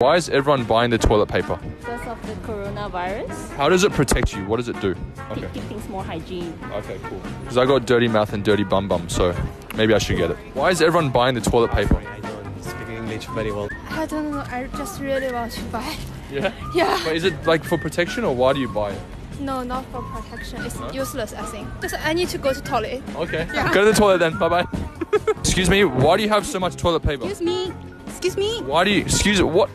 Why is everyone buying the toilet paper? Because of the coronavirus, How does it protect you? What does it do? Okay. keep things more hygiene. Okay, cool. Because I got dirty mouth and dirty bum bum, so maybe I should get it. Why is everyone buying the toilet paper? I don't speak English very well. I don't know. I just really want to buy. Yeah. Yeah. But is it like for protection or why do you buy it? No, not for protection. It's useless. I think. Because I need to go to toilet. Okay. Yeah. Go to the toilet then. Bye bye. excuse me. Why do you have so much toilet paper? Excuse me. Excuse me. Why do you? Excuse it. What?